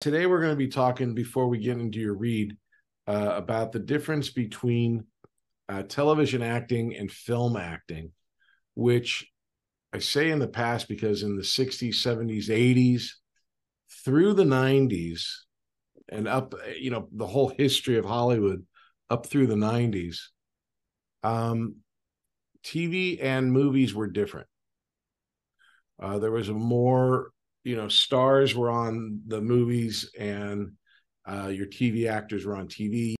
Today, we're going to be talking before we get into your read uh, about the difference between uh, television acting and film acting, which I say in the past because in the 60s, 70s, 80s, through the 90s, and up, you know, the whole history of Hollywood up through the 90s, um, TV and movies were different. Uh, there was a more you know stars were on the movies and uh, your TV actors were on TV.